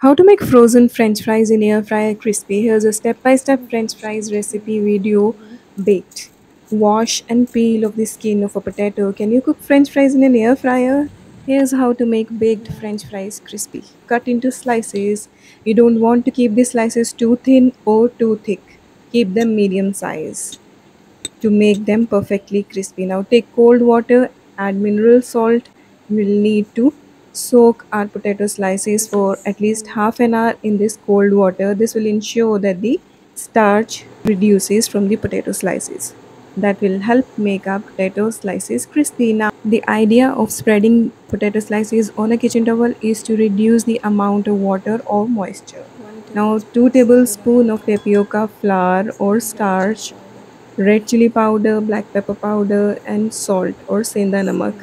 How to make frozen french fries in air fryer crispy. Here's a step-by-step french fries recipe video baked. Wash and peel off the skin of a potato. Can you cook french fries in an air fryer? Here's how to make baked french fries crispy. Cut into slices. You don't want to keep the slices too thin or too thick. Keep them medium size to make them perfectly crispy. Now take cold water, add mineral salt. You will need to soak our potato slices for at least half an hour in this cold water. This will ensure that the starch reduces from the potato slices. That will help make our potato slices crispy. Now the idea of spreading potato slices on a kitchen towel is to reduce the amount of water or moisture. Now 2 tablespoons of tapioca flour or starch red chili powder, black pepper powder and salt or senda namak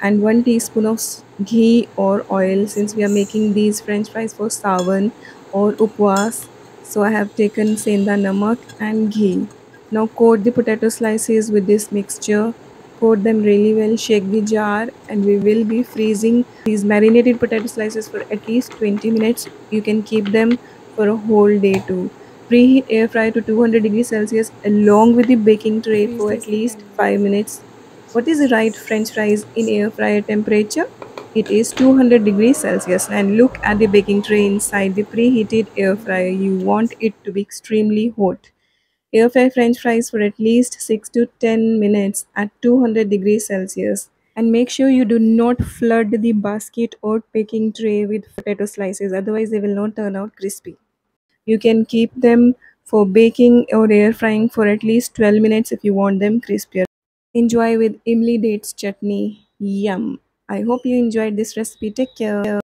and 1 teaspoon of ghee or oil since we are making these french fries for sawan or upwas so I have taken senda namak and ghee. Now coat the potato slices with this mixture coat them really well shake the jar and we will be freezing these marinated potato slices for at least 20 minutes you can keep them for a whole day too Preheat air fryer to 200 degrees Celsius along with the baking tray for at least 5 minutes. What is the right french fries in air fryer temperature? It is 200 degrees Celsius and look at the baking tray inside the preheated air fryer. You want it to be extremely hot. Air fry french fries for at least 6 to 10 minutes at 200 degrees Celsius. And make sure you do not flood the basket or baking tray with potato slices otherwise they will not turn out crispy. You can keep them for baking or air frying for at least 12 minutes if you want them crispier. Enjoy with imli dates chutney. Yum. I hope you enjoyed this recipe. Take care.